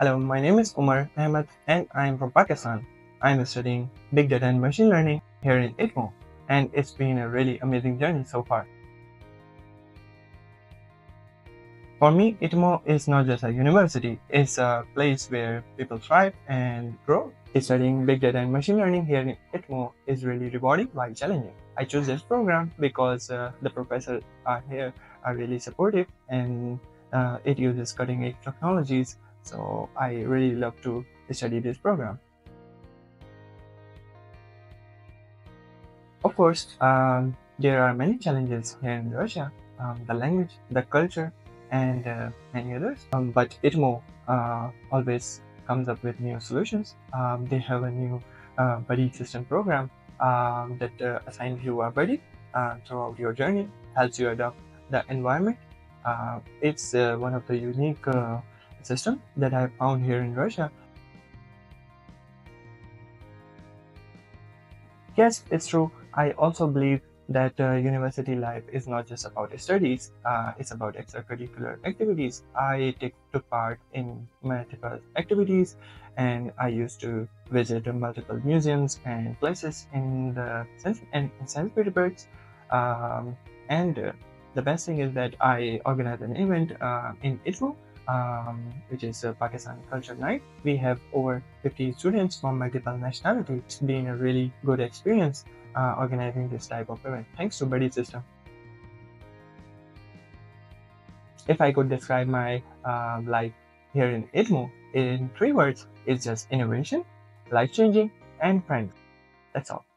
Hello, my name is Umar Ahmed and I am from Pakistan. I am studying Big Data and Machine Learning here in ITMO and it's been a really amazing journey so far. For me, ITMO is not just a university, it's a place where people thrive and grow. Studying Big Data and Machine Learning here in ITMO is really rewarding while challenging. I chose this program because uh, the professors are here are really supportive and uh, it uses cutting edge technologies so I really love to study this program. Of course, um, there are many challenges here in Russia, um, the language, the culture, and uh, many others. Um, but ITMO uh, always comes up with new solutions. Um, they have a new uh, buddy system program um, that uh, assigns you a buddy uh, throughout your journey, helps you adapt the environment. Uh, it's one of the unique system that I found here in Russia. Yes, it's true. I also believe that uh, university life is not just about studies, uh, it's about extracurricular activities. I take, took part in multiple activities and I used to visit multiple museums and places in the in St. Petersburg. Um, and uh, the best thing is that I organized an event uh, in Israel um, which is a Pakistani Culture Night. We have over 50 students from multiple nationalities. It's been a really good experience uh, organizing this type of event. Thanks to Buddy System. If I could describe my uh, life here in ITMO in three words, it's just innovation, life changing, and friends. That's all.